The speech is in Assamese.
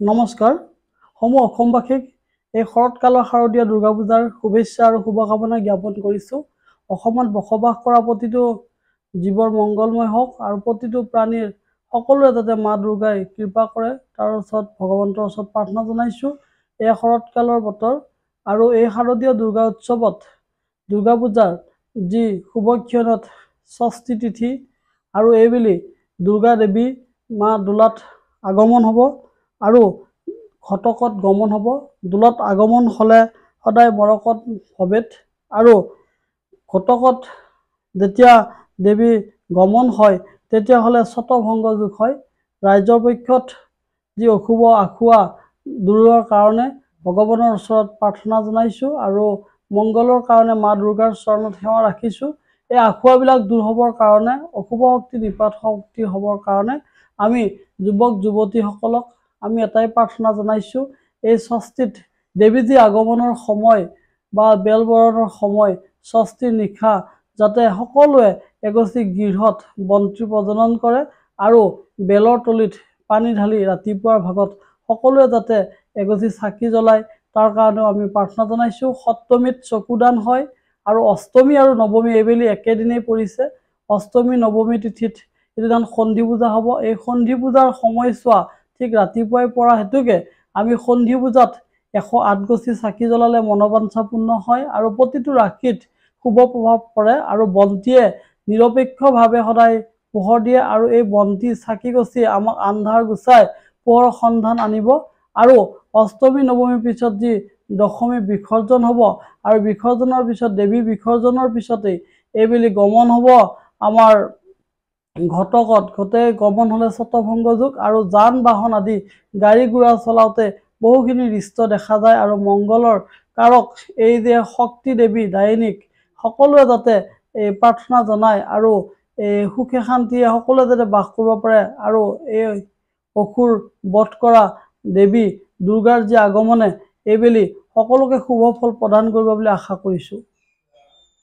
নমস্কাৰ। সমূহ অসমবাসীক এই শৰৎকালৰ শাৰদীয় দুৰ্গা পূজাৰ শুভেচ্ছা আৰু শুভকামনা জ্ঞাপন কৰিছোঁ। অসমত বসবাস কৰা প্ৰতিটো জীৱৰ মংগলময় হওক আৰু প্ৰতিটো প্ৰাণীৰ সকলোৱে যাতে মা দুৰ্গাই কৃপা কৰে তাৰ ওচৰত ভগৱন্তৰ ওচৰত প্ৰাৰ্থনা জনাইছোঁ। এই শৰৎকালৰ বতৰ আৰু এই শাৰদীয় দুৰ্গা উৎসৱত দুৰ্গা পূজাৰ যি শুভক্ষণত ষষ্ঠী তিথি আৰু এইবেলি দুৰ্গা দেৱী মা দোলাত আগমন হ'ব। আৰু ঘটকত গমন হ'ব। দোলত আগমন হ'লে সদায় মৰকত ভৱেত আৰু ঘটকত যেতিয়া দেৱী গমন হয় তেতিয়াহ'লে ছটভংগ যোগ হয়। ৰাইজৰ পক্ষত যি অশুভ আখুৱা দূৰৰ কাৰণে ভগৱানৰ ওচৰত প্ৰাৰ্থনা জনাইছোঁ আৰু মংগলৰ কাৰণে মা দুৰ্গাৰ চৰণত সেৱা ৰাখিছোঁ এই আখুৱাবিলাক দূৰ হ'বৰ কাৰণে অশুভ শক্তি নিপাত শক্তি হ'বৰ কাৰণে আমি যুৱক যুৱতীসকলক আমি এটাই প্ৰাৰ্থনা জনাইছোঁ এই ষষ্ঠীত দেৱীজী আগমনৰ সময় বা বেলবৰণৰ সময় ষষ্ঠীৰ নিশা যাতে সকলোৱে এগছি গৃহত বন্তি প্ৰজনন কৰে আৰু বেলৰ তলিত পানী ঢালি ৰাতিপুৱাৰ ভাগত সকলোৱে যাতে এগছি চাকি জ্বলায় তাৰ কাৰণেও আমি প্ৰাৰ্থনা জনাইছোঁ। সপ্তমীত চকুদান হয় আৰু অষ্টমী আৰু নৱমী এইবেলি একেদিনেই পৰিছে। অষ্টমী নৱমী তিথিত সেইদিনাখন সন্ধি পূজা হ'ব। এই সন্ধি পূজাৰ সময়ছোৱা ঠিক ৰাতিপুৱাই পৰা হেতুকে আমি সন্ধি পূজাত এশ আঠগছি চাকি জ্বলালে মনোবাঞ্ছা পূৰ্ণ হয় আৰু প্ৰতিটো ৰাশিত শুভ প্ৰভাৱ পৰে আৰু বন্তিয়ে নিৰপেক্ষভাৱে সদায় পোহৰ দিয়ে আৰু এই বন্তি চাকি গছি আমাক আন্ধাৰ গুচাই পোহৰৰ সন্ধান আনিব আৰু অষ্টমী নৱমীৰ পিছত যি দশমী বিসৰ্জন হ'ব আৰু বিসৰ্জনৰ পিছত দেৱী বিসৰ্জনৰ পিছতেই এইবেলি গমন হ'ব আমাৰ ঘটকত গোটেই গমন হ'লে ছটভংগ যুগ আৰু যান বাহন আদি গাড়ী ঘোঁৰা চলাওঁতে বহুখিনি ৰিষ্ট দেখা যায় আৰু মংগলৰ কাৰক এই যে শক্তি দেৱী দায়নিক সকলোৱে যাতে এই প্ৰাৰ্থনা জনায় আৰু এই সুখে শান্তিয়ে সকলোৱে যাতে বাস কৰিব পাৰে আৰু এই অসুৰ বধ কৰা দেৱী দুৰ্গাৰ যি আগমনে এইবেলি সকলোকে শুভ ফল প্ৰদান কৰিব বুলি আশা কৰিছোঁ।